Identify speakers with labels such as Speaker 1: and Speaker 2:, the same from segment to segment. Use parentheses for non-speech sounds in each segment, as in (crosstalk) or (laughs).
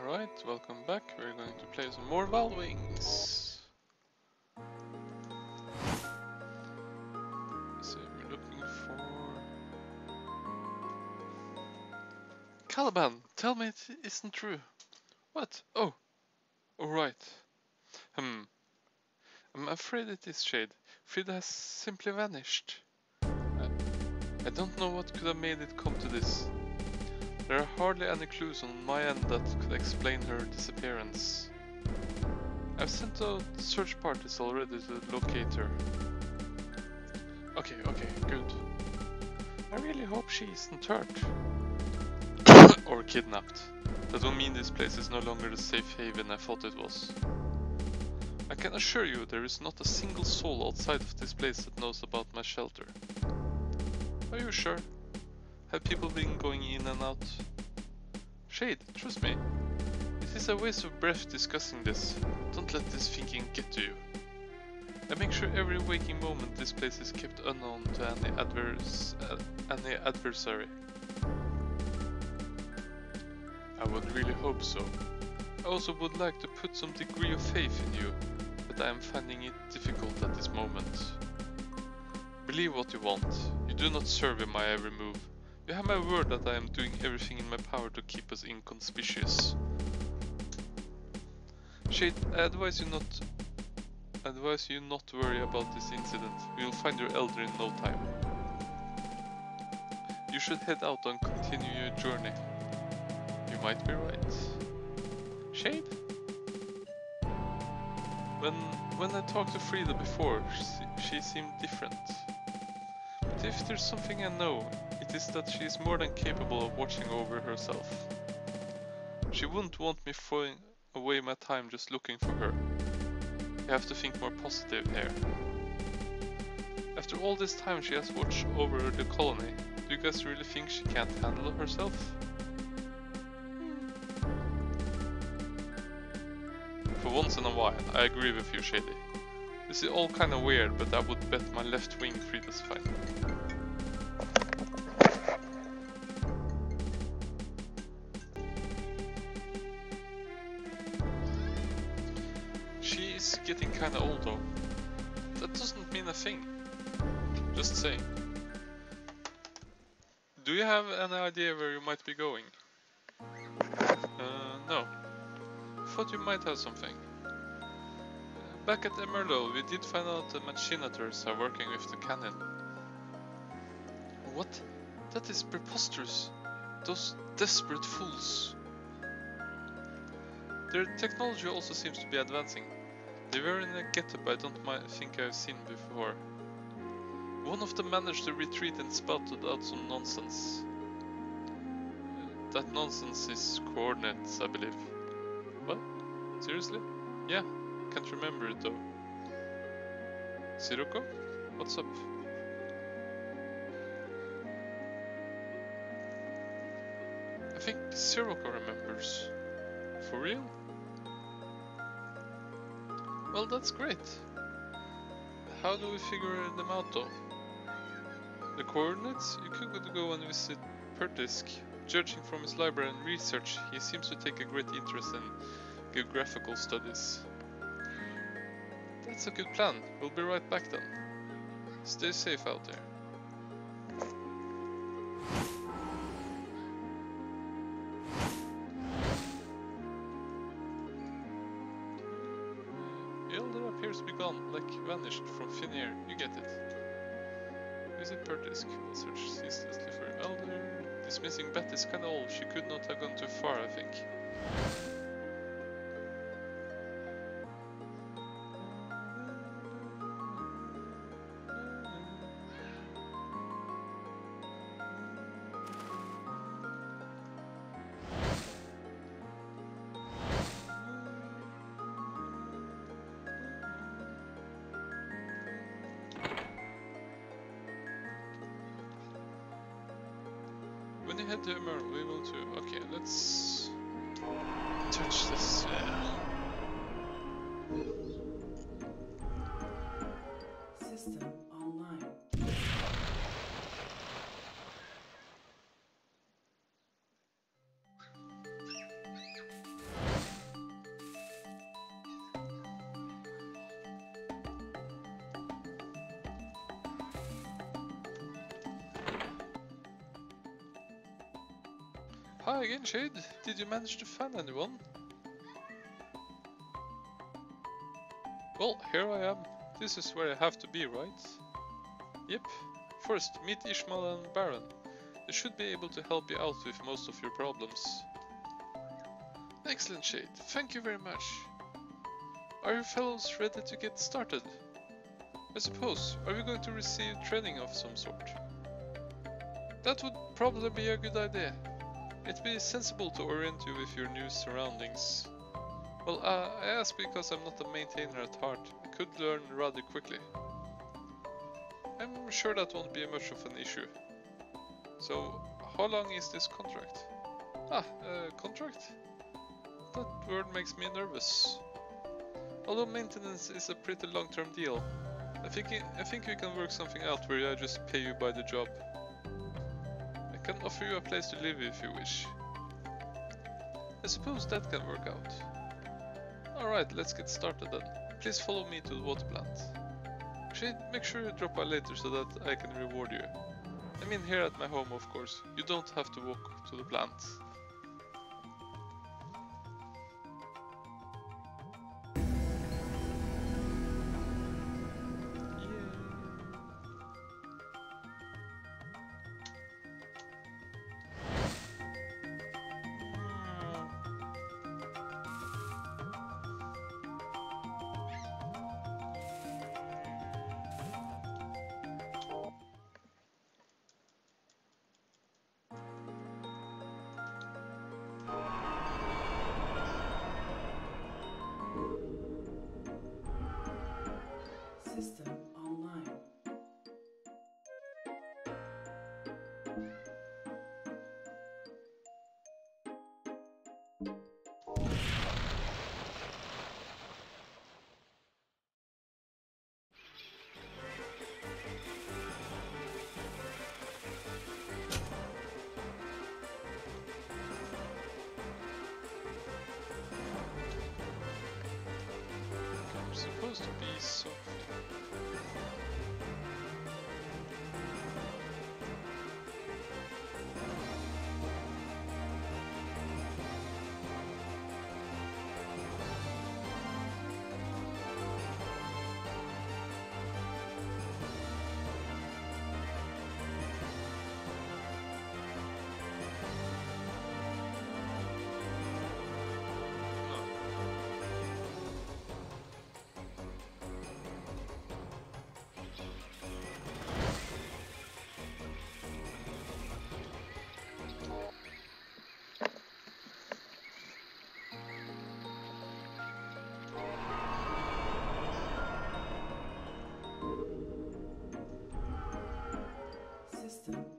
Speaker 1: Alright, welcome back. We're going to play some more Wild Wings. So we're looking for... Caliban, tell me it isn't true. What? Oh. Alright. Hmm. I'm afraid it is Shade. Frida has simply vanished. I, I don't know what could have made it come to this. There are hardly any clues on my end that could explain her disappearance. I've sent out search parties already to locate her. Okay, okay, good. I really hope she isn't hurt. (coughs) or kidnapped. That will mean this place is no longer the safe haven I thought it was. I can assure you there is not a single soul outside of this place that knows about my shelter. Are you sure? Have people been going in and out? Shade, trust me. It is a waste of breath discussing this. Don't let this thinking get to you. I make sure every waking moment this place is kept unknown to any adverse, uh, any adversary. I would really hope so. I also would like to put some degree of faith in you, but I am finding it difficult at this moment. Believe what you want. You do not serve in my every move. You have my word that I am doing everything in my power to keep us inconspicuous. Shade, I advise you not advise you not to worry about this incident. We will find your elder in no time. You should head out and continue your journey. You might be right. Shade? When when I talked to Frida before, she, she seemed different. But if there's something I know, is that she is more than capable of watching over herself. She wouldn't want me throwing away my time just looking for her. You have to think more positive here. After all this time she has watched over the colony, do you guys really think she can't handle herself? For once in a while, I agree with you, Shady. This is all kinda weird, but I would bet my left wing Frida's fine. She Do you have any idea where you might be going? Uh, no. Thought you might have something. Back at Emerald, we did find out the machinators are working with the cannon. What? That is preposterous. Those desperate fools. Their technology also seems to be advancing. They were in a getup I don't think I've seen before. One of them managed to retreat and spouted out some nonsense. That nonsense is coordinates, I believe. What? Seriously? Yeah, can't remember it though. Sirocco? What's up? I think Sirocco remembers. For real? Well, that's great. How do we figure them out though? The coordinates? You could go and visit Pertisk. Judging from his library and research, he seems to take a great interest in geographical studies. That's a good plan. We'll be right back then. Stay safe out there. You Emerald, we will too. Okay, let's touch this. Yeah. Again, Shade. Did you manage to find anyone? Well, here I am. This is where I have to be, right? Yep. First, meet Ishmael and Baron. They should be able to help you out with most of your problems. Excellent, Shade. Thank you very much. Are you fellows ready to get started? I suppose, are we going to receive training of some sort? That would probably be a good idea. It'd be sensible to orient you with your new surroundings. Well, uh, I ask because I'm not a maintainer at heart. I could learn rather quickly. I'm sure that won't be much of an issue. So, how long is this contract? Ah, uh, contract? That word makes me nervous. Although maintenance is a pretty long-term deal, I think I think we can work something out where I just pay you by the job. I can offer you a place to live if you wish. I suppose that can work out. Alright, let's get started then. Please follow me to the water plant. Shade, make sure you drop by later so that I can reward you. I mean here at my home of course. You don't have to walk to the plant. Supposed to be soft.
Speaker 2: System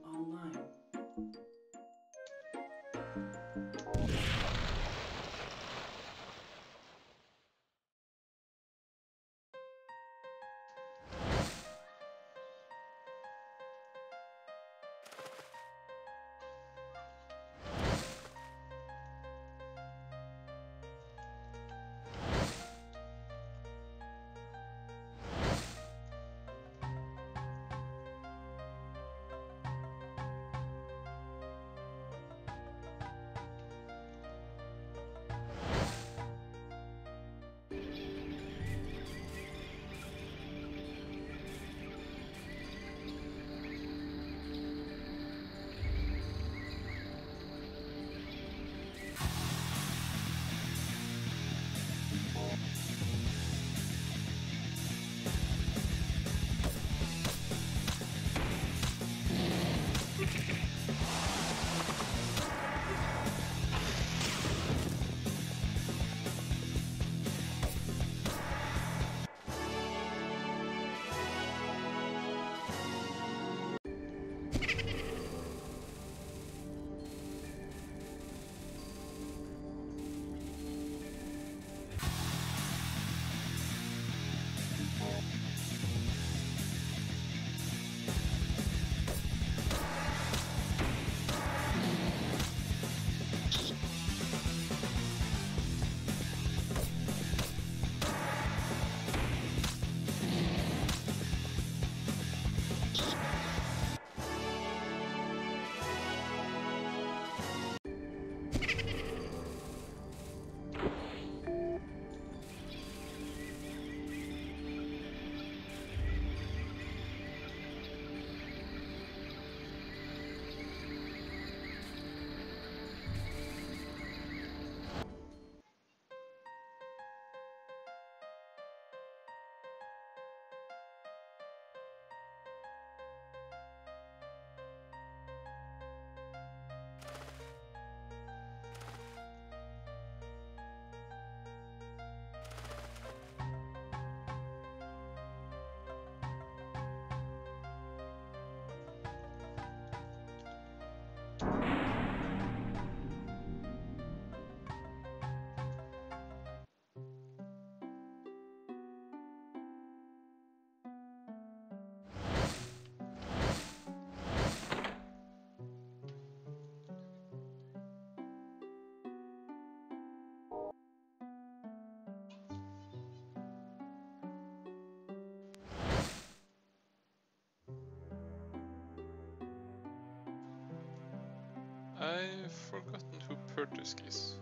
Speaker 1: forgotten who Pertisk is.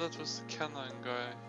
Speaker 1: That was the canine guy.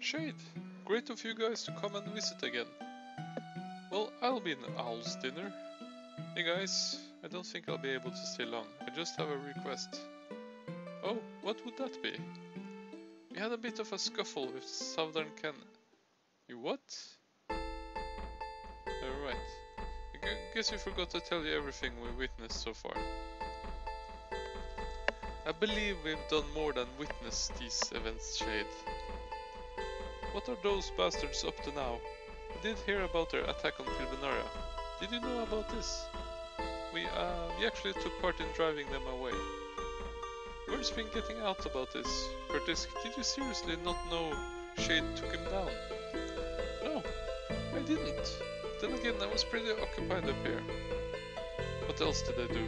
Speaker 1: Shade, great of you guys to come and visit again. Well, I'll be in Owl's dinner. Hey guys, I don't think I'll be able to stay long. I just have a request. Oh, what would that be? We had a bit of a scuffle with Southern Ken. You what? Guess we forgot to tell you everything we witnessed so far. I believe we've done more than witness these events, Shade. What are those bastards up to now? I did hear about their attack on Pilvenaria. Did you know about this? We, uh, we actually took part in driving them away. Word's been getting out about this. Curtis, did you seriously not know Shade took him down? No, I didn't. Then again, I was pretty occupied up here. What else did I do?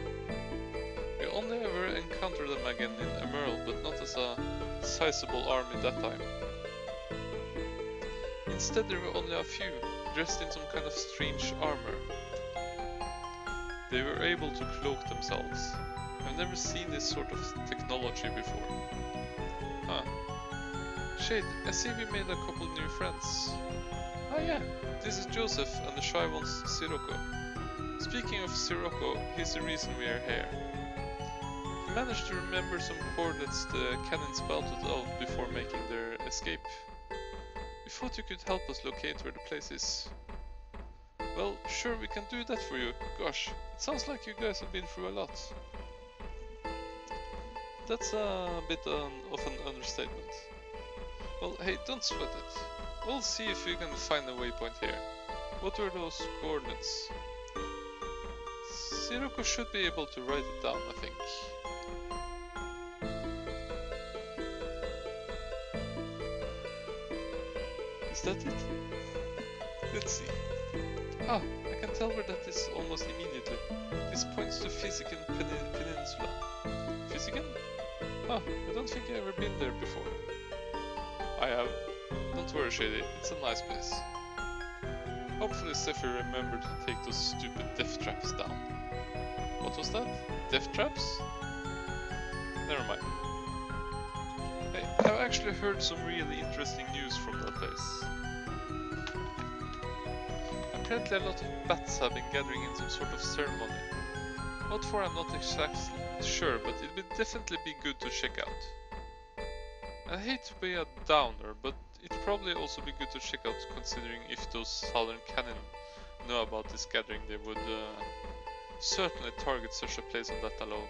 Speaker 1: We only ever encountered them again in Emerald, but not as a sizable army that time. Instead, there were only a few, dressed in some kind of strange armor. They were able to cloak themselves. I've never seen this sort of technology before. Huh. Shade, I see we made a couple new friends. Ah yeah, this is Joseph and the shy one's Sirocco. Speaking of Sirocco, he's the reason we are here. He managed to remember some coordinates the cannon spouted out before making their escape. We thought you could help us locate where the place is. Well, sure, we can do that for you. Gosh, it sounds like you guys have been through a lot. That's a bit um, of an understatement. Well, hey, don't sweat it. We'll see if we can find a waypoint here. What were those coordinates? Sirocco should be able to write it down, I think. Is that it? Let's see. Ah, I can tell where that is almost immediately. This points to Fisican Pen- Peninsula. Fisican? Ah, I don't think I've ever been there before. I have. Don't worry, Shady, it's a nice place. Hopefully Sephi remembered to take those stupid death traps down. What was that? Death traps? Never mind. Hey, I've actually heard some really interesting news from that place. Apparently a lot of bats have been gathering in some sort of ceremony. What for I'm not exactly sure, but it would definitely be good to check out. I hate to be a downer, but probably also be good to check out considering if those Southern Cannon know about this gathering they would uh, certainly target such a place on that alone.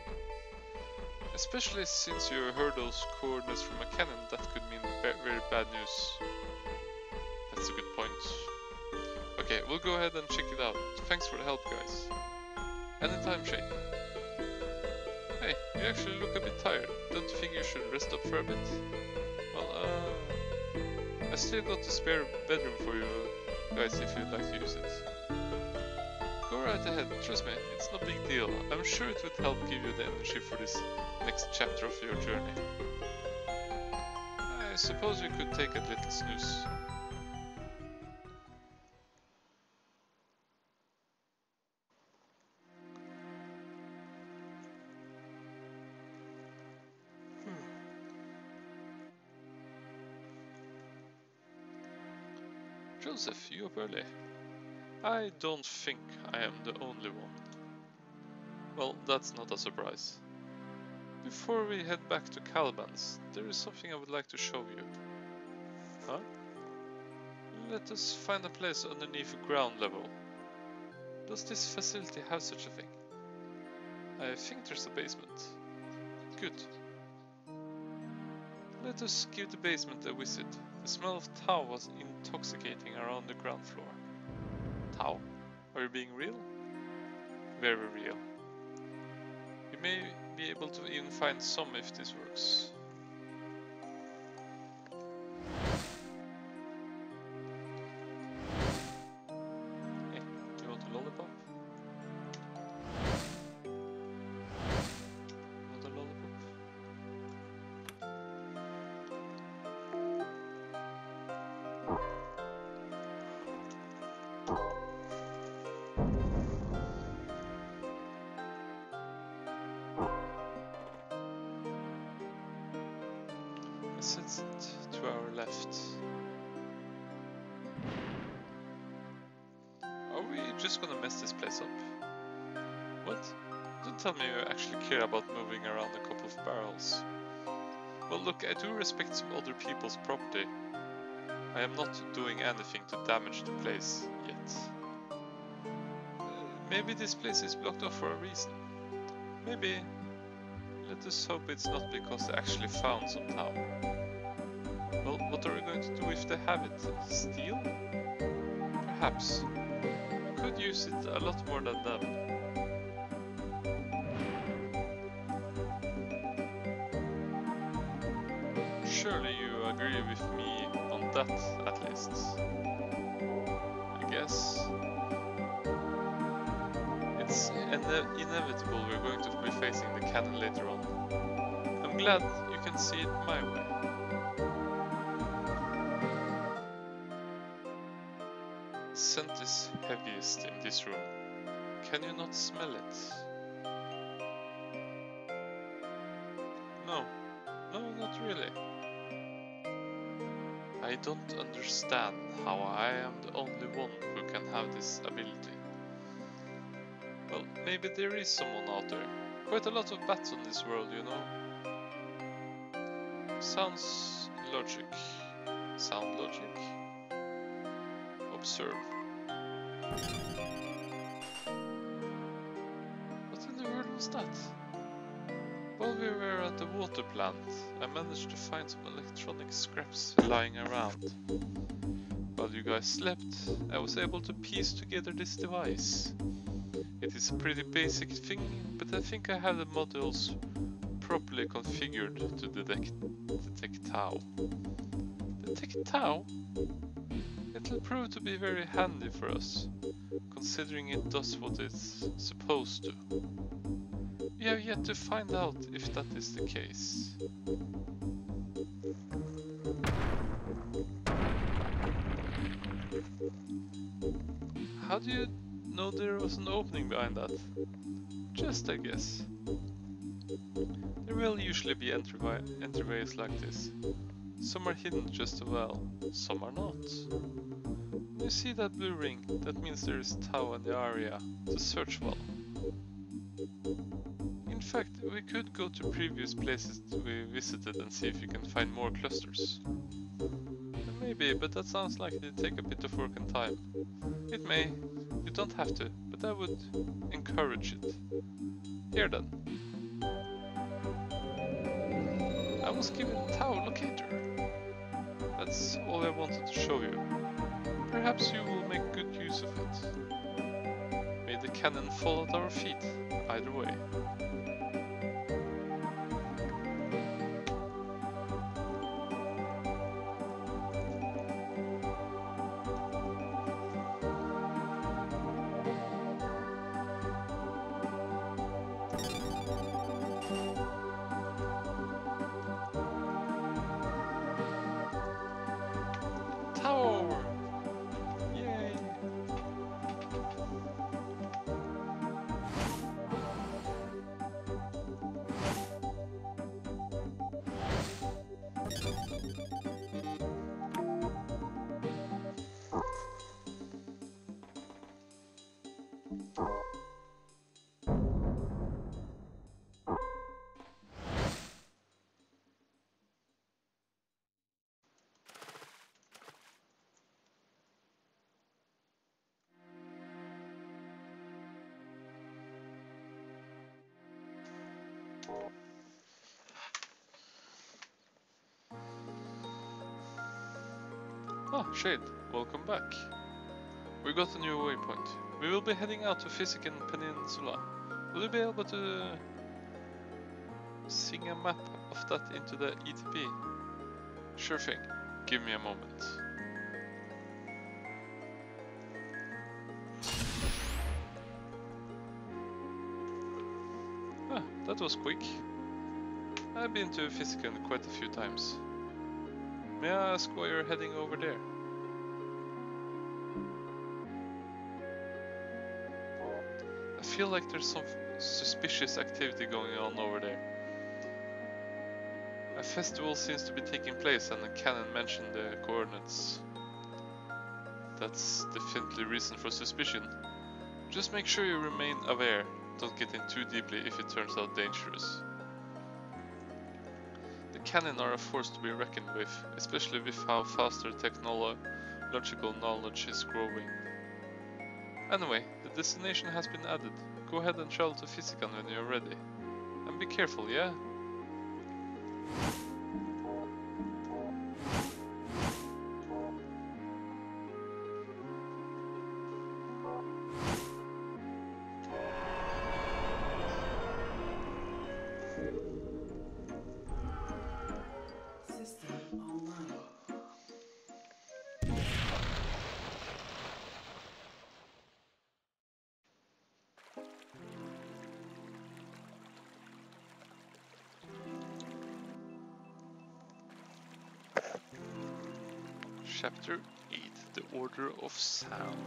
Speaker 1: Especially since you heard those coordinates from a cannon, that could mean ve- very bad news. That's a good point. Okay, Okay, we'll go ahead and check it out. Thanks for the help, guys. Anytime, Shane. Hey, you actually look a bit tired. Don't you think you should rest up for a bit? I still got a spare bedroom for you guys if you'd like to use it. Go right ahead, trust me, it's no big deal. I'm sure it would help give you the energy for this next chapter of your journey. I suppose you could take a little snooze. Joseph, you up early. I don't think I am the only one. Well, that's not a surprise. Before we head back to Caliban's, there is something I would like to show you. Huh? Let us find a place underneath ground level. Does this facility have such a thing? I think there's a basement. Good. Let us give the basement a visit. The smell of Tau was intoxicating around the ground floor. Tau? Are you being real? Very real. You may be able to even find some if this works. Look, I do respect some other people's property. I am not doing anything to damage the place yet. Uh, maybe this place is blocked off for a reason. Maybe let us hope it's not because they actually found some Tau. Well, what are we going to do if they have it? Steal? Perhaps. We could use it a lot more than them. Inevitable we're going to be facing the cannon later on. I'm glad you can see it my way. Scent is heaviest in this room. Can you not smell it? No, no, not really. I don't understand how I am the only one who can have this ability. Maybe there is someone out there. Quite a lot of bats on this world, you know. Sounds logic. Sound logic. Observe. What in the world was that? While we were at the water plant, I managed to find some electronic scraps lying around. While you guys slept, I was able to piece together this device. It is a pretty basic thing, but I think I have the modules properly configured to detect, detect tau. Detect tau? It'll prove to be very handy for us, considering it does what it's supposed to. We have yet to find out if that is the case. How do you know there was an opening behind that? Just a guess. There will usually be entryway entryways like this. Some are hidden just as well, some are not. When you see that blue ring, that means there is Tau in the area to search well. In fact, we could go to previous places we visited and see if we can find more clusters. Maybe, but that sounds like it'd take a bit of work and time. It may, you don't have to, but I would encourage it. Here then. I was given Tau Locator. That's all I wanted to show you. Perhaps you will make good use of it. May the cannon fall at our feet, either way. Ah, Shade, welcome back. We got a new waypoint. We will be heading out to Physican Peninsula. Will you be able to sing a map of that into the ETP? Sure thing. Give me a moment. Ah, that was quick. I've been to Physican quite a few times. May I ask why you're heading over there? I feel like there's some suspicious activity going on over there. A festival seems to be taking place and the cannon mentioned the coordinates. That's definitely reason for suspicion. Just make sure you remain aware, don't get in too deeply if it turns out dangerous. The cannon are a force to be reckoned with, especially with how fast their technological knowledge is growing. Anyway, the destination has been added. Go ahead and travel to Physican when you're ready. And be careful, yeah? Chapter 8 The Order of Sound.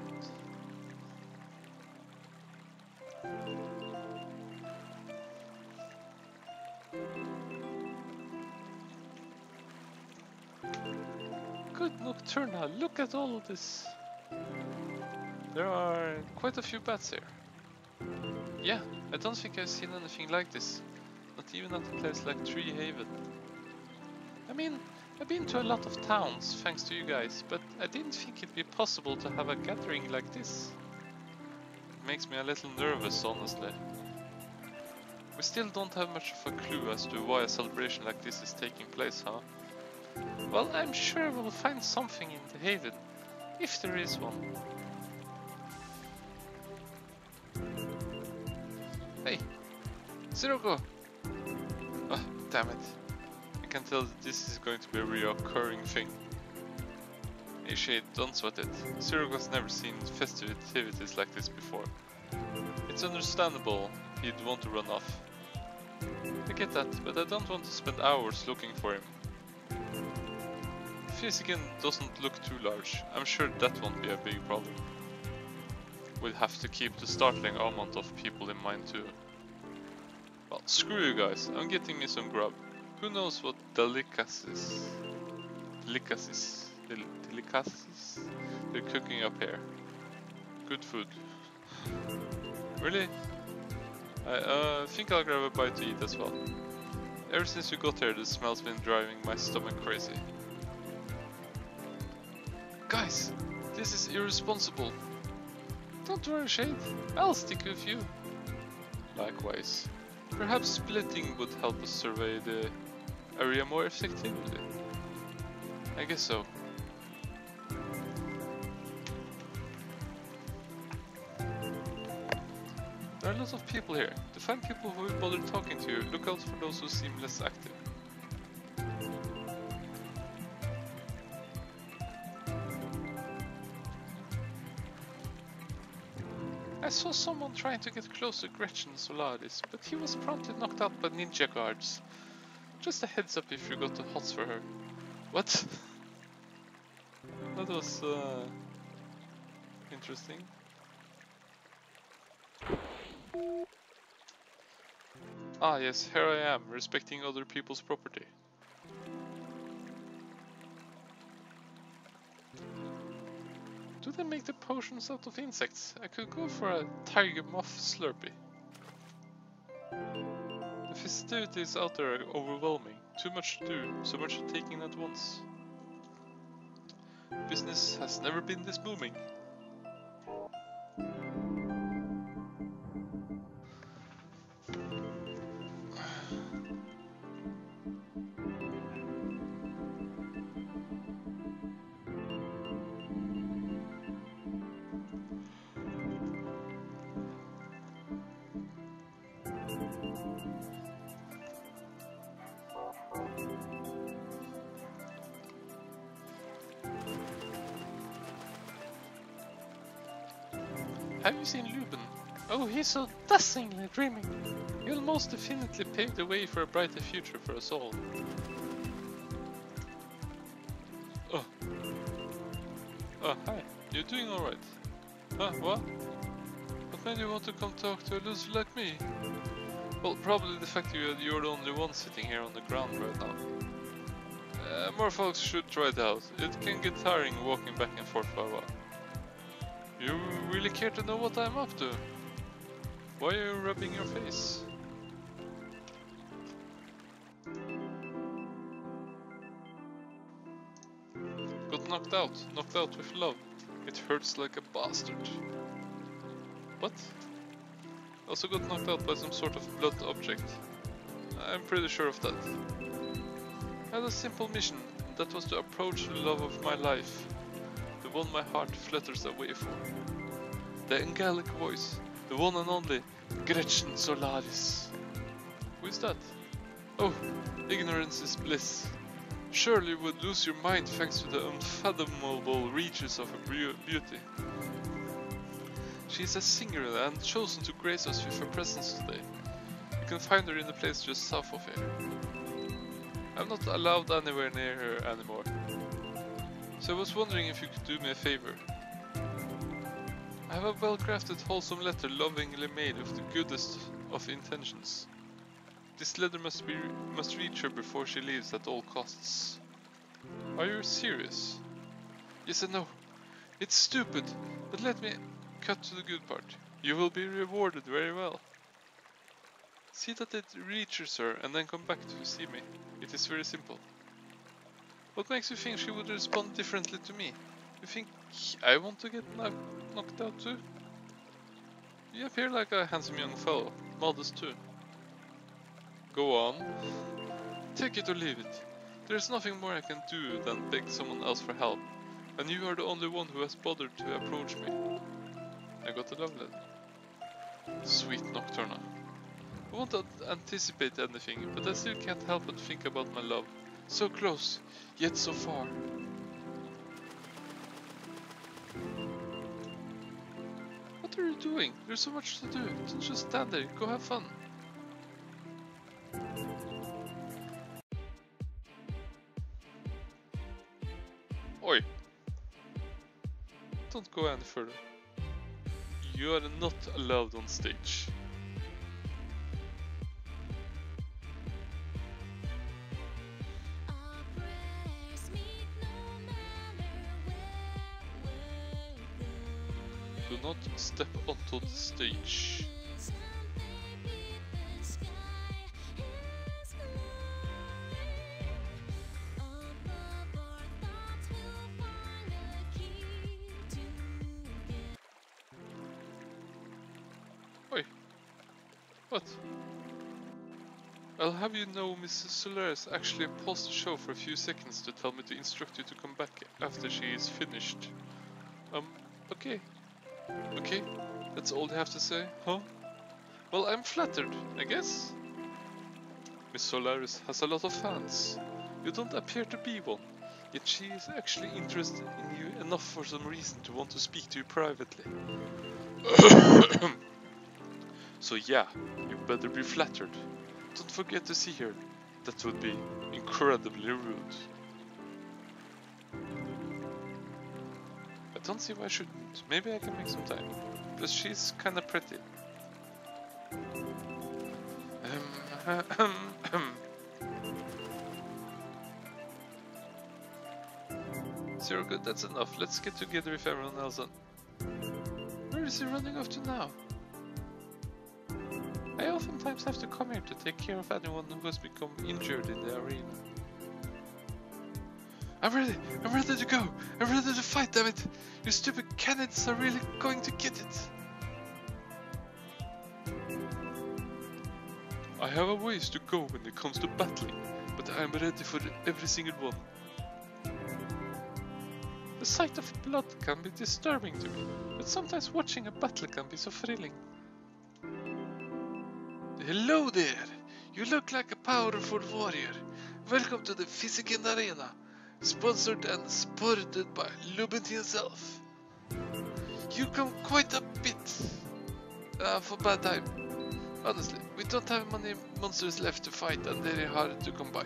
Speaker 1: Good Nocturna, look at all of this. There are quite a few bats here. Yeah, I don't think I've seen anything like this. Not even at a place like Tree Haven. I mean, I've been to a lot of towns, thanks to you guys, but I didn't think it'd be possible to have a gathering like this. It makes me a little nervous, honestly. We still don't have much of a clue as to why a celebration like this is taking place, huh? Well, I'm sure we'll find something in the Haven, if there is one. Hey, Sirocco! Oh, damn it. Can tell that this is going to be a reoccurring thing. Shade, don't sweat it. Sirocco's never seen festive activities like this before. It's understandable he'd want to run off. I get that, but I don't want to spend hours looking for him. Physican doesn't look too large. I'm sure that won't be a big problem. We'll have to keep the startling amount of people in mind too. Well, screw you guys, I'm getting me some grub. Who knows what delicacies, delicacies, del delicacies they're cooking up here. Good food. Really? I uh, think I'll grab a bite to eat as well. Ever since we got here, the smell's been driving my stomach crazy. Guys, this is irresponsible. Don't worry, Shade. I'll stick with you. Likewise. Perhaps splitting would help us survey the area more effectively. I guess so. There are lots of people here. To find people who will bother talking to you, look out for those who seem less active. I saw someone trying to get close to Gretchen Solaris, but he was promptly knocked out by ninja guards. Just a heads up if you got the hots for her. What? that was uh, interesting. Ah yes, here I am, respecting other people's property. Do they make the potions out of insects? I could go for a tiger moth slurpee. Festivities out there are overwhelming. Too much to do, so much to take in at once. Business has never been this booming. Oh, he's so dazzlingly dreaming. He'll most definitely pave the way for a brighter future for us all. Oh. Oh, hi. You're doing alright? Huh, what? What made you want to come talk to a loser like me? Well, probably the fact that you're the only one sitting here on the ground right now. Uh, more folks should try it out. It can get tiring walking back and forth for a while. You really care to know what I'm up to? Why are you rubbing your face? Got knocked out, knocked out with love. It hurts like a bastard. What? Also got knocked out by some sort of blood object. I'm pretty sure of that. I had a simple mission, and that was to approach the love of my life the one my heart flutters away for. The angelic voice, the one and only Gretchen Solaris. Who is that? Oh, ignorance is bliss. Surely you would lose your mind thanks to the unfathomable reaches of her beauty. She is a singer and chosen to grace us with her presence today. You can find her in the place just south of here. I'm not allowed anywhere near her anymore. So I was wondering if you could do me a favor. I have a well-crafted, wholesome letter lovingly made with the goodest of intentions. This letter must be must reach her before she leaves at all costs. Are you serious? Yes and no. It's stupid, but let me cut to the good part. You will be rewarded very well. See that it reaches her and then come back to see me. It is very simple. What makes you think she would respond differently to me? You think I want to get knocked out too? You appear like a handsome young fellow, modest too. Go on. Take it or leave it. There's nothing more I can do than beg someone else for help, and you are the only one who has bothered to approach me. I got a love letter. Sweet Nocturna. I won't anticipate anything, but I still can't help but think about my love. So close, yet so far. What are you doing? There's so much to do. Just stand there. Go have fun. Oi. Don't go any further. You are not allowed on stage. Stage. Oi. What? I'll have you know Mrs. Solaris actually paused the show for a few seconds to tell me to instruct you to come back after she is finished. Um, okay. Okay, that's all you have to say, huh? Well, I'm flattered, I guess. Miss Solaris has a lot of fans. You don't appear to be one, yet she is actually interested in you enough for some reason to want to speak to you privately. (coughs) so yeah, you better be flattered. Don't forget to see her. That would be incredibly rude. I don't see why I shouldn't. Maybe I can make some time. She's kinda pretty. Um, Zero good, that's enough. Let's get together with everyone else on. Where is he running off to now? I oftentimes have to come here to take care of anyone who has become injured in the arena. I'm ready! I'm ready to go! I'm ready to fight, damn it! You stupid candidates are really going to get it! I have a ways to go when it comes to battling, but I am ready for every single one. The sight of blood can be disturbing to me, but sometimes watching a battle can be so thrilling. Hello there! You look like a powerful warrior. Welcome to the Physican Arena, sponsored and supported by Lubin himself. You come quite a bit uh, for bad time. Honestly, we don't have many monsters left to fight and they're hard to come by.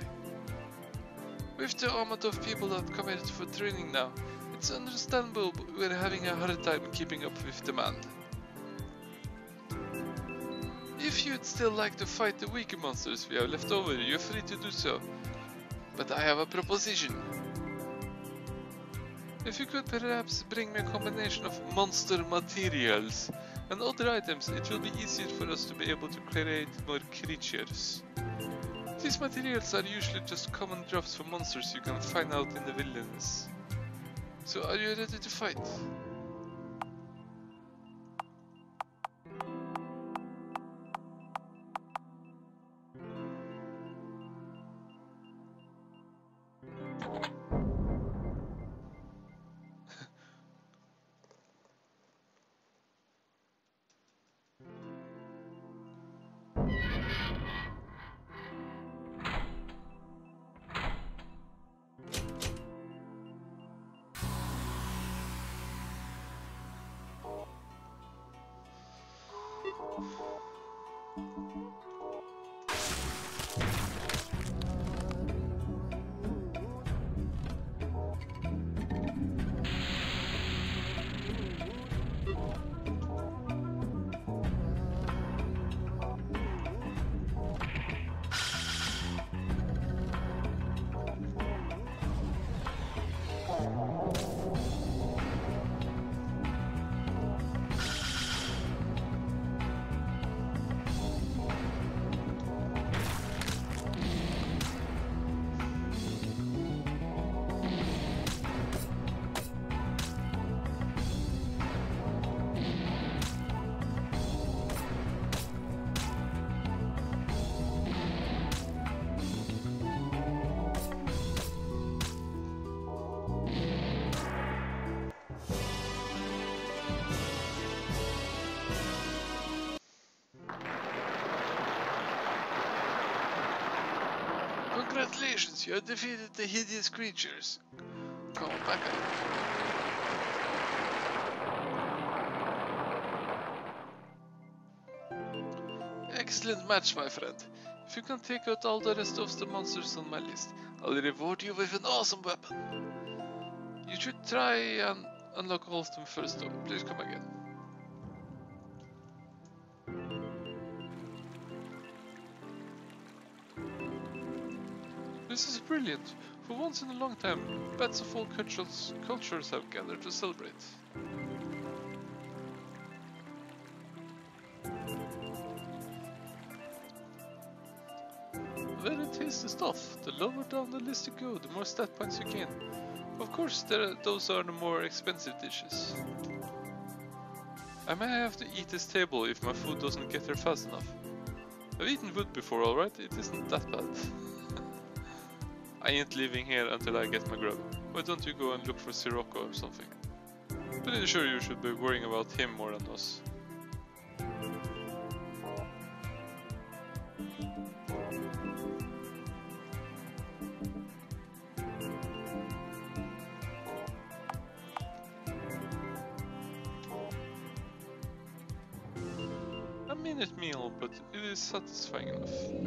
Speaker 1: With the amount of people that come here for training now, it's understandable we're having a hard time keeping up with demand. If you'd still like to fight the weaker monsters we have left over, you're free to do so. But I have a proposition. If you could perhaps bring me a combination of monster materials and other items, it will be easier for us to be able to create more creatures. These materials are usually just common drops for monsters you can find out in the wilderness. So are you ready to fight? Congratulations, you have defeated the hideous creatures. Come back up. Excellent match, my friend. If you can take out all the rest of the monsters on my list, I'll reward you with an awesome weapon. You should try and unlock all of them first though. Please come again. This is brilliant. For once in a long time, bats of all cultures, cultures have gathered to celebrate. Very tasty stuff. The lower down the list you go, the more stat points you gain. Of course, those are the more expensive dishes. I may have to eat this table if my food doesn't get here fast enough. I've eaten wood before, alright? It isn't that bad. (laughs) I ain't leaving here until I get my grub. Why don't you go and look for Sirocco or something? Pretty sure you should be worrying about him more than us. A minute meal, but it is satisfying enough.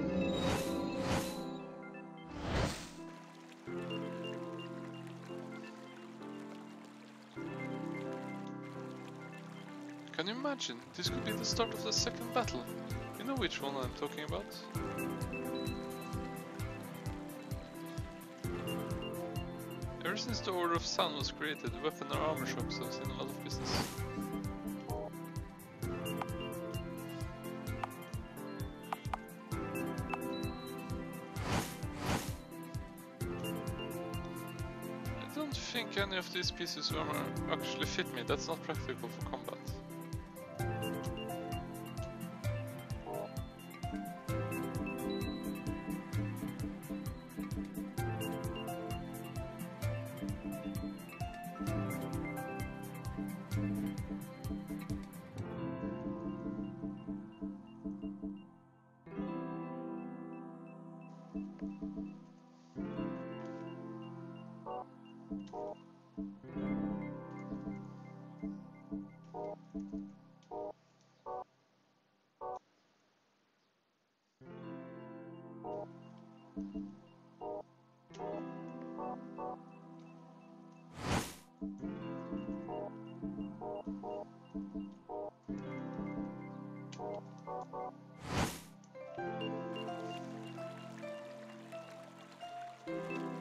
Speaker 1: Imagine? This could be the start of the second battle. You know which one I'm talking about? Ever since the Order of Sound was created, weapon and armor shops have seen a lot of business. I don't think any of these pieces of armor actually fit me, that's not practical for combat.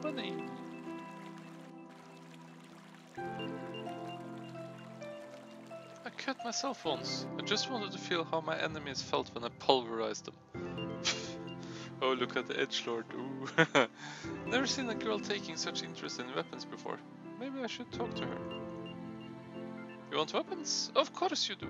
Speaker 1: Bunny. I cut myself once. I just wanted to feel how my enemies felt when I pulverized them. Look at the edge lord. Ooh. (laughs) Never seen a girl taking such interest in weapons before. Maybe I should talk to her. You want weapons? Of course you do.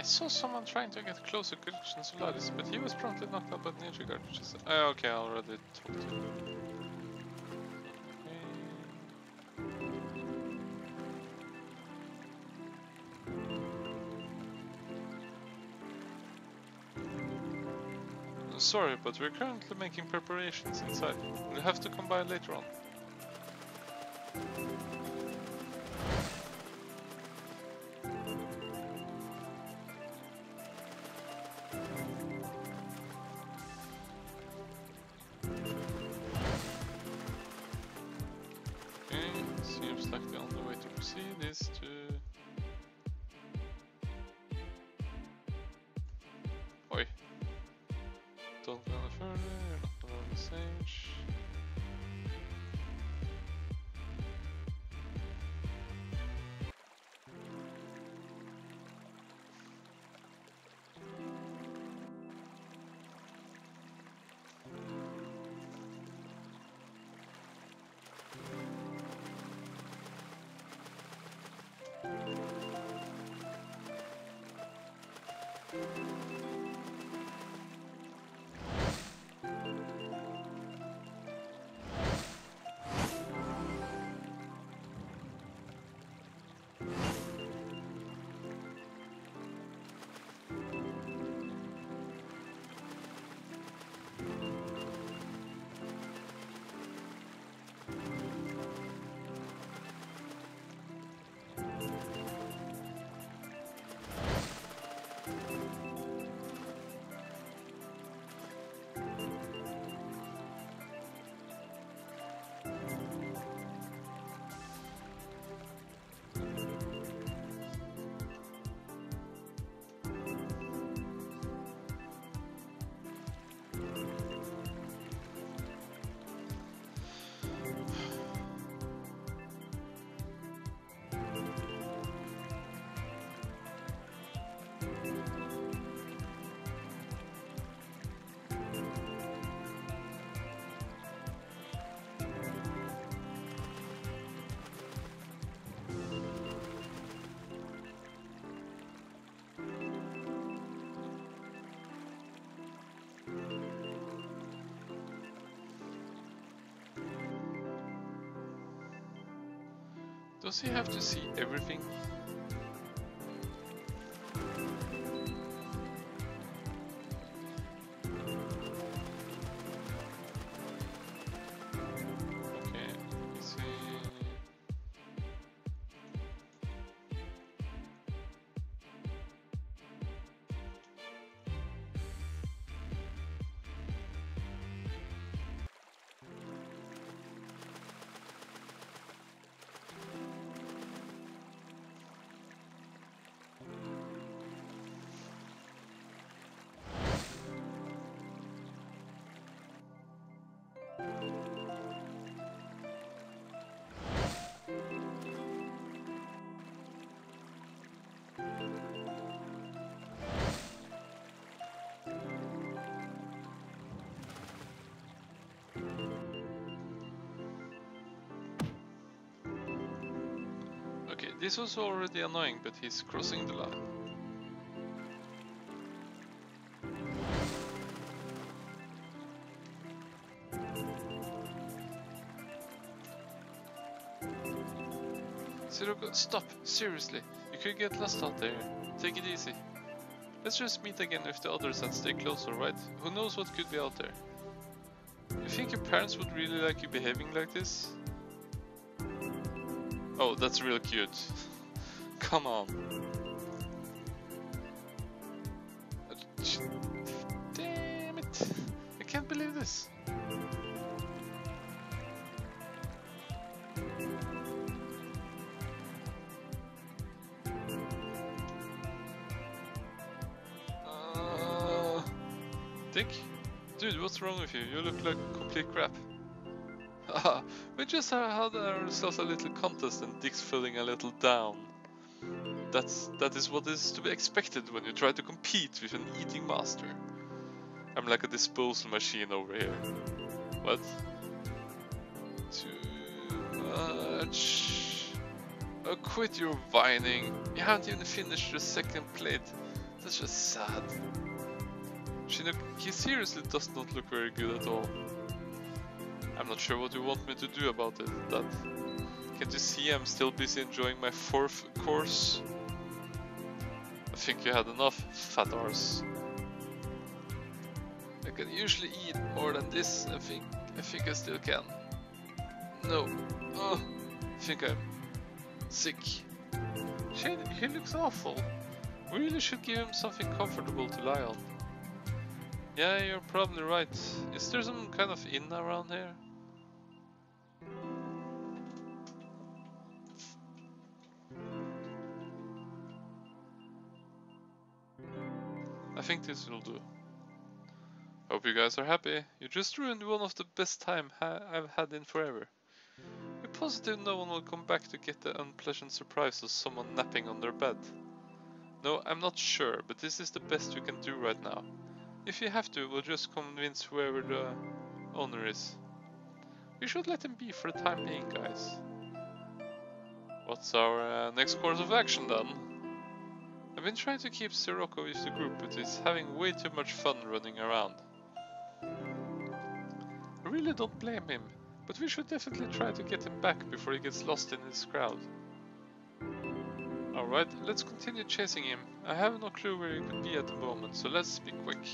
Speaker 1: I saw someone trying to get close to Gretchen Solaris, but he was promptly knocked Ninja Guard. Which is, oh, okay, I already talked to him. Sorry, but we're currently making preparations inside. We'll have to come by later on. Does he have to see everything? This was already annoying, but he's crossing the line. Sirocco, stop! Seriously, you could get lost out there. Take it easy. Let's just meet again with the others and stay close, alright? Who knows what could be out there? You think your parents would really like you behaving like this? Oh, that's real cute. (laughs) Come on. Damn it. I can't believe this. Uh, Dick? Dude, what's wrong with you? You look like complete crap. Just had ourselves a little contest and Dick's feeling a little down. That's that is what is to be expected when you try to compete with an eating master. I'm like a disposal machine over here. What? Too much. Oh, quit your whining. You haven't even finished your second plate. That's just sad. He seriously does not look very good at all. I'm not sure what you want me to do about it. That can't you see I'm still busy enjoying my fourth course? I think you had enough, fat arse. I can usually eat more than this. I think I think I still can. No. Oh, I think I'm sick. Shit, he looks awful. We really should give him something comfortable to lie on. Yeah, you're probably right. Is there some kind of inn around here? I think this will do. Hope you guys are happy. You just ruined one of the best time ha I've had in forever. You're positive no one will come back to get the unpleasant surprise of someone napping on their bed? No, I'm not sure, but this is the best we can do right now. If you have to, we'll just convince whoever the owner is. We should let him be for the time being, guys. What's our uh, next course of action then? I've been trying to keep Sirocco with the group, but he's having way too much fun running around. I really don't blame him, but we should definitely try to get him back before he gets lost in this crowd. Alright, let's continue chasing him. I have no clue where he could be at the moment, so let's be quick.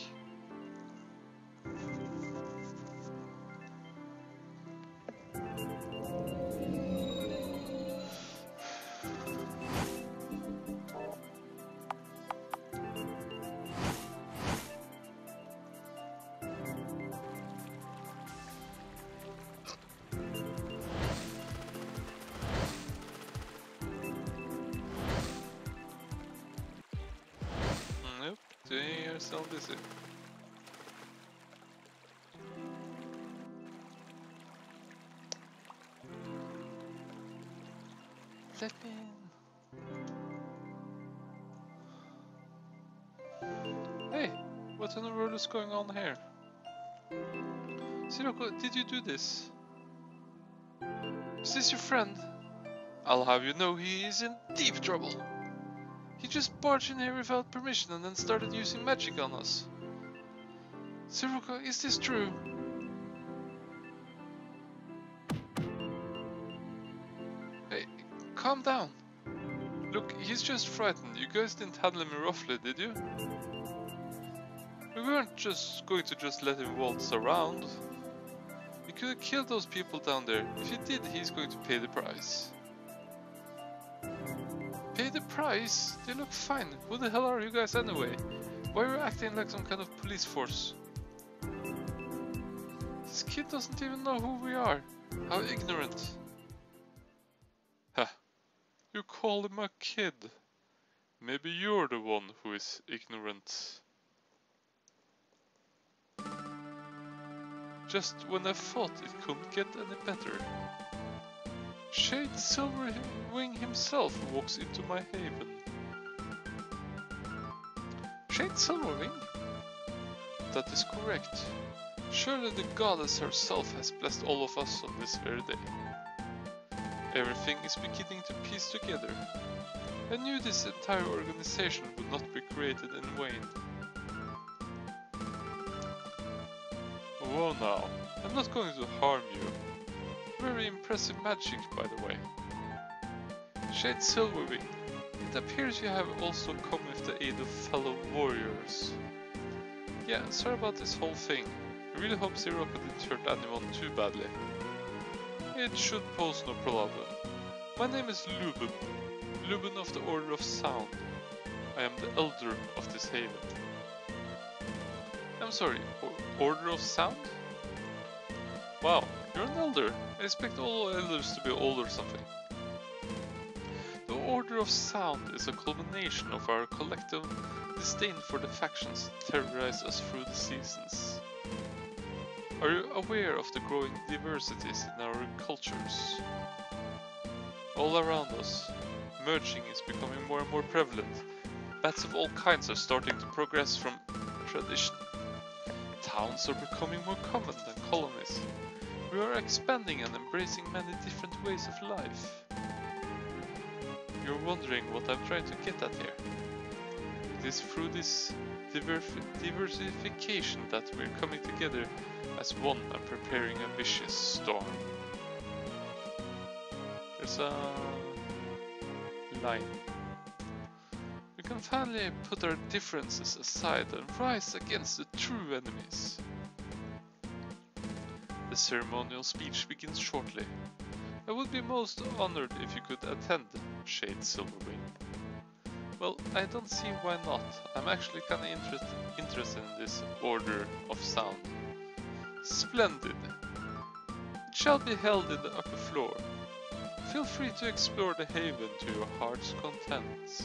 Speaker 1: Going on here? Sirocco, did you do this? Is this your friend? I'll have you know he is in deep trouble. He just barged in here without permission and then started using magic on us. Sirocco, is this true? Hey, calm down. Look, he's just frightened. You guys didn't handle him roughly, did you? Just going to just let him waltz around. We could have killed those people down there. If he did, he's going to pay the price. Pay the price? They look fine. Who the hell are you guys anyway? Why are you acting like some kind of police force? This kid doesn't even know who we are. How ignorant. Ha. You call him a kid. Maybe you're the one who is ignorant. Just when I thought it couldn't get any better. Shade Silverwing himself walks into my haven. Shade Silverwing? That is correct. Surely the goddess herself has blessed all of us on this very day. Everything is beginning to piece together. I knew this entire organization would not be created in vain. Whoa now, I'm not going to harm you. Very impressive magic, by the way. Shade Silverwing, it appears you have also come with the aid of fellow warriors. Yeah, sorry about this whole thing. I really hope Zero didn't hurt anyone too badly. It should pose no problem. My name is Lubin, Lubin of the Order of Sound. I am the Elder of this haven. I'm sorry, Order of Sound? Wow, you're an elder. I expect all elders to be old or something. The Order of Sound is a culmination of our collective disdain for the factions that terrorize us through the seasons. Are you aware of the growing diversities in our cultures? All around us, merging is becoming more and more prevalent. Bats of all kinds are starting to progress from tradition. Towns are becoming more common than colonies. We are expanding and embracing many different ways of life. You're wondering what I'm trying to get at here. It is through this diversification that we're coming together as one and preparing a vicious storm. There's a line. Can finally put our differences aside and rise against the true enemies. The ceremonial speech begins shortly. I would be most honored if you could attend, Shade Silverwing. Well, I don't see why not. I'm actually kinda interest, interested in this order of sound. Splendid! It shall be held in the upper floor. Feel free to explore the haven to your heart's contents.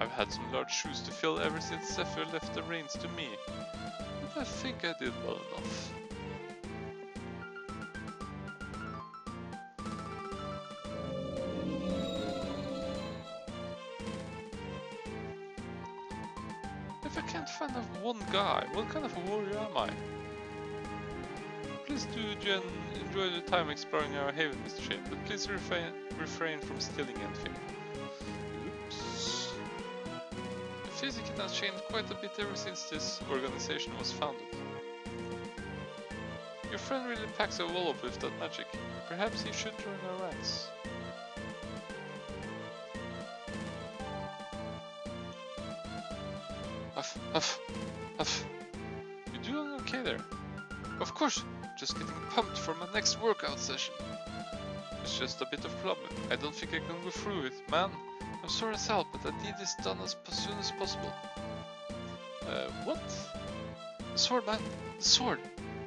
Speaker 1: I've had some large shoes to fill ever since Zephyr left the reins to me. But I think I did well enough. If I can't find one guy, what kind of warrior am I? Please do Jen, enjoy the time exploring our haven, Mr. Shade, but please refrain, refrain from stealing anything. Physics has changed quite a bit ever since this organization was founded. Your friend really packs a wallop with that magic. Perhaps he should join our ranks. Huff, huff, huff. You're doing okay there? Of course, just getting pumped for my next workout session. It's just a bit of problem. I don't think I can go through it, man. I'm sorry as hell, but I need this done as soon as possible. Uh, what? The sword, man. The sword.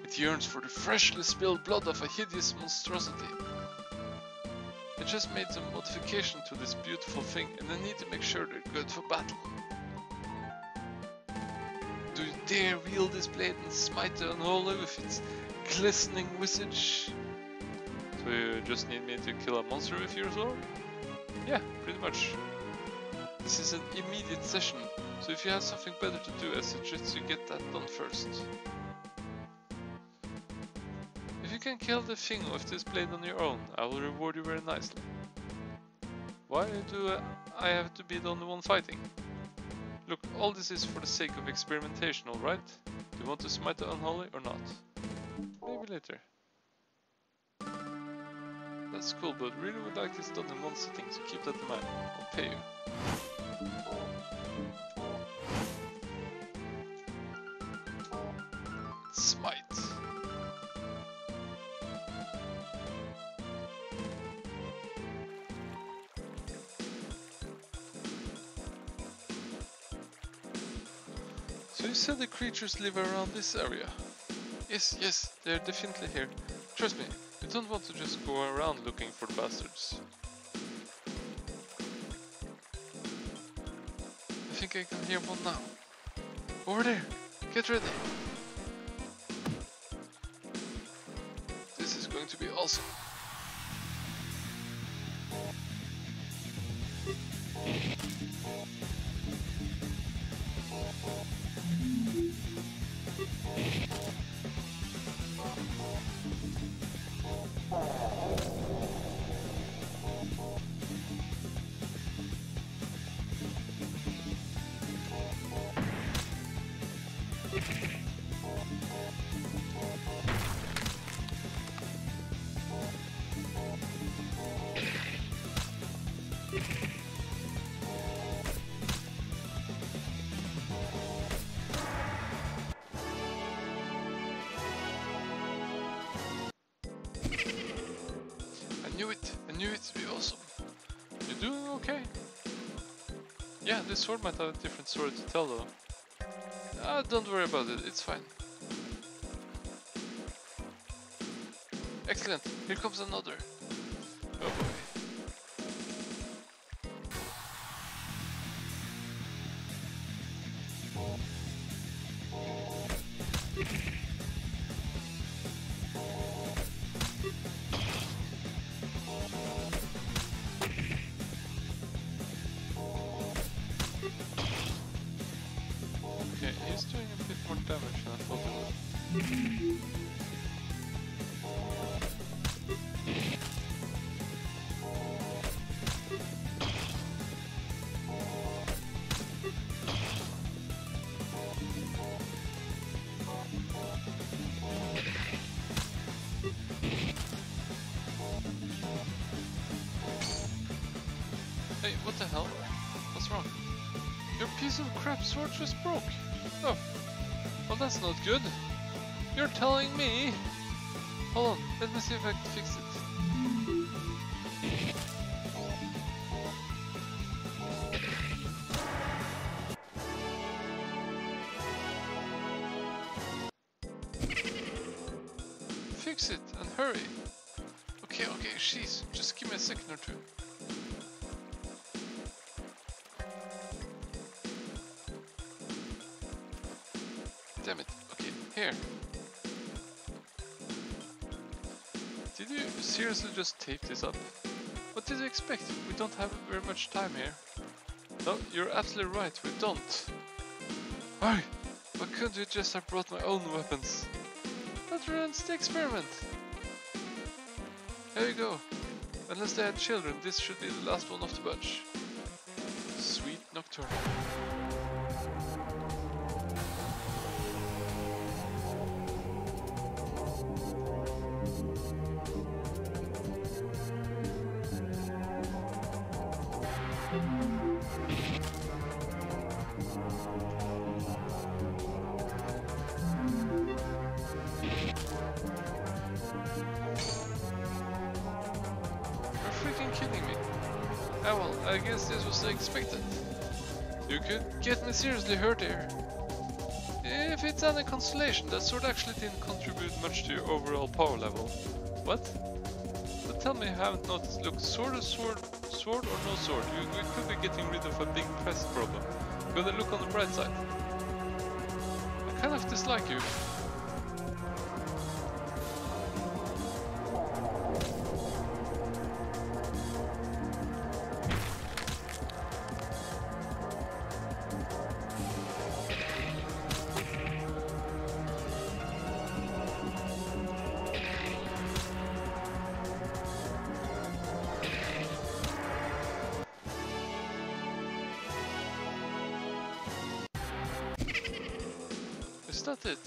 Speaker 1: It yearns for the freshly spilled blood of a hideous monstrosity. I just made some modification to this beautiful thing, and I need to make sure they're good for battle. Do you dare wield this blade and smite the unholy with its glistening visage? So you just need me to kill a monster with your sword? Yeah, pretty much. This is an immediate session, so if you have something better to do, I suggest you get that done first. If you can kill the thing with this blade on your own, I will reward you very nicely. Why do I have to be the only one fighting? Look, all this is for the sake of experimentation, alright? Do you want to smite the unholy or not? Maybe later. That's cool, but really would like this done in one sitting, so keep that in mind. I'll pay you. Smite. So you said the creatures live around this area? Yes, yes, they're definitely here. Trust me, you don't want to just go around looking for bastards. I think I can hear one now. Over there! Get ready! This is going to be awesome. Yeah, this sword might have a different story to tell though. Ah, don't worry about it. It's fine. Excellent. Here comes another. Oh good. You're telling me? Hold on, let me see if I can fix it. Fix it and hurry. Okay, okay, sheesh, just give me a second or two. Here. Did you seriously just tape this up? What did you expect? We don't have very much time here. No, you're absolutely right, we don't. Why? Why couldn't you just have brought my own weapons? That ruins the experiment. Here you go. Unless they had children, this should be the last one of the bunch. Sweet Nocturne. Seriously hurt here. If it's any consolation, that sword actually didn't contribute much to your overall power level. What? But tell me you haven't noticed, look, sword or sword, sword or no sword, you, we could be getting rid of a big pest problem. Gotta look on the bright side. I kind of dislike you. That it?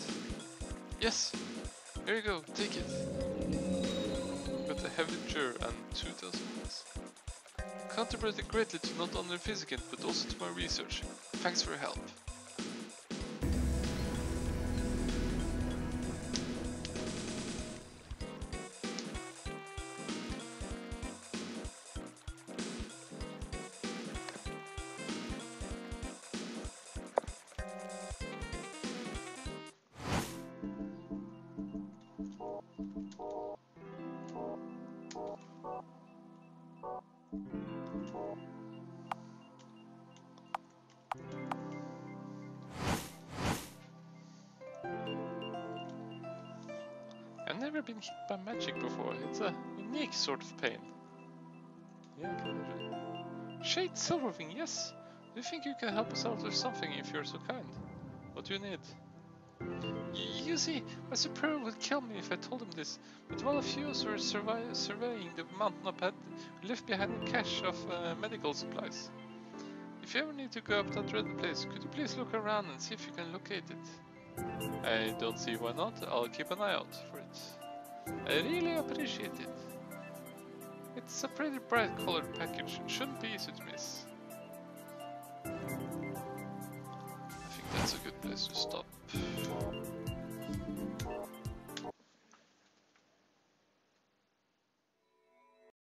Speaker 1: Yes! Here you go, take it. Got a heavy chair and two dozen minutes. Contributed greatly to not only Physicant but also to my research. Thanks for your help. Shade Silverwing, yes. Do you think you can help us out with something if you're so kind? What do you need? You see, my superior would kill me if I told him this, but while a few of us were surveying the mountain up ahead, we left behind a cache of uh, medical supplies. If you ever need to go up that red place, could you please look around and see if you can locate it? I don't see why not. I'll keep an eye out for it. I really appreciate it. It's a pretty bright colored package. It shouldn't be easy to miss. I think that's a good place to stop.